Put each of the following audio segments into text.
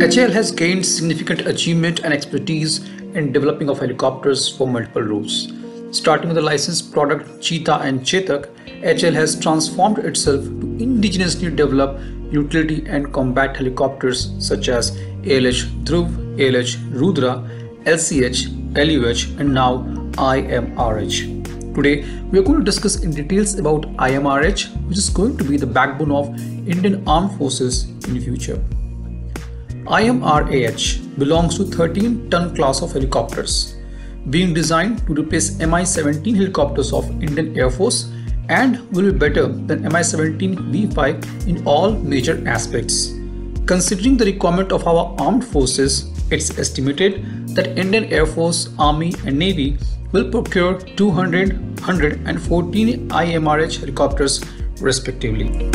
HAL has gained significant achievement and expertise in developing of helicopters for multiple roles. Starting with the licensed product Cheetah and Chetak, HAL has transformed itself to indigenously develop utility and combat helicopters such as ALH Dhruv, ALH Rudra, LCH, LUH and now IMRH. Today we are going to discuss in details about IMRH which is going to be the backbone of Indian Armed Forces in the future. IMRAH belongs to 13 ton class of helicopters being designed to replace Mi-17 helicopters of Indian Air Force and will be better than Mi-17 V5 in all major aspects. Considering the requirement of our armed forces, it's estimated that Indian Air Force, Army and Navy will procure 200, 100 and 14 IMRH helicopters respectively.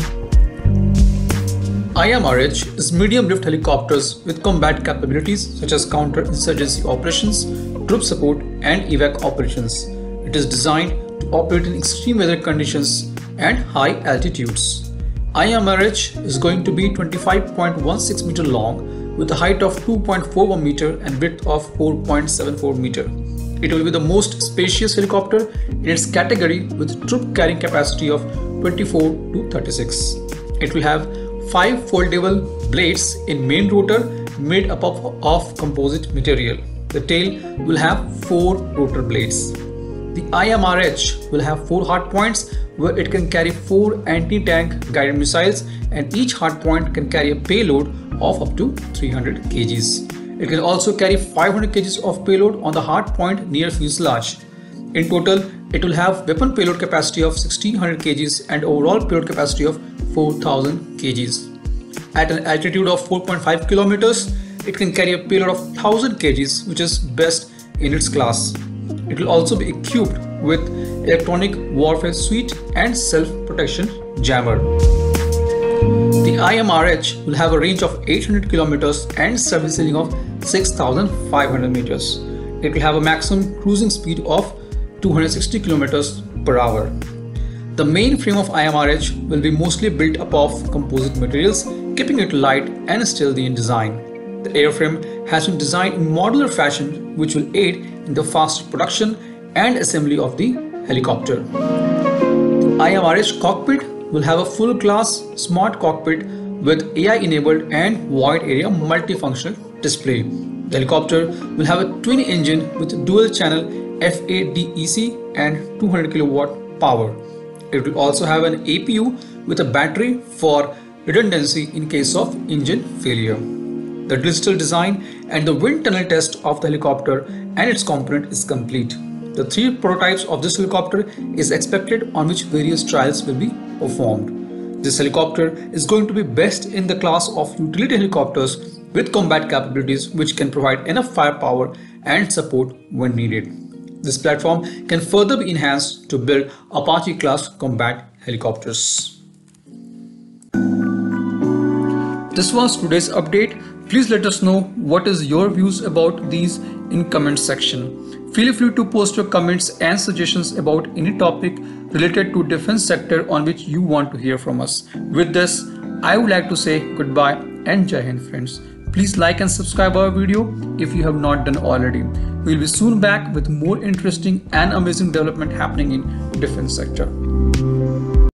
IMRH is medium lift helicopters with combat capabilities such as counter-insurgency operations, troop support and evac operations. It is designed to operate in extreme weather conditions and high altitudes. IMRH is going to be 25.16 meter long with a height of 2.41 meter and width of 4.74 meter. It will be the most spacious helicopter in its category with troop carrying capacity of 24 to 36. It will have five foldable blades in main rotor made up of, composite material. The tail will have four rotor blades. The IMRH will have four hardpoints where it can carry four anti-tank guided missiles and each hardpoint can carry a payload of up to 300 kgs. It can also carry 500 kgs of payload on the hardpoint near fuselage. In total, it will have weapon payload capacity of 1600 kgs and overall payload capacity of 4000 kgs. At an altitude of 4.5 kilometers, it can carry a payload of 1000 kgs, which is best in its class. It will also be equipped with electronic warfare suite and self-protection jammer. The IMRH will have a range of 800 kilometers and service ceiling of 6500 meters. It will have a maximum cruising speed of 260 kilometers per hour. The main frame of IMRH will be mostly built up of composite materials, keeping it light and stealthy in design. The airframe has been designed in modular fashion which will aid in the faster production and assembly of the helicopter. The IMRH cockpit will have a full glass smart cockpit with AI enabled and wide area multifunctional display. The helicopter will have a twin engine with dual channel FADEC and 200 kilowatt power. It will also have an APU with a battery for redundancy in case of engine failure. The digital design and the wind tunnel test of the helicopter and its component is complete. The three prototypes of this helicopter is expected on which various trials will be performed. This helicopter is going to be best in the class of utility helicopters with combat capabilities which can provide enough firepower and support when needed. This platform can further be enhanced to build Apache class combat helicopters. This was today's update. Please let us know what is your views about these in comment section. Feel free to post your comments and suggestions about any topic related to defense sector on which you want to hear from us. With this, I would like to say goodbye and Jai Hind friends. Please like and subscribe our video if you have not done already. We'll be soon back with more interesting and amazing development happening in defense sector.